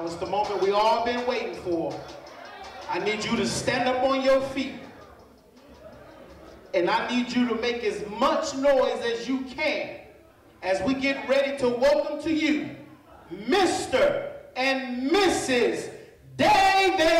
now. It's the moment we all been waiting for. I need you to stand up on your feet. And I need you to make as much noise as you can as we get ready to welcome to you Mr. and Mrs. Davis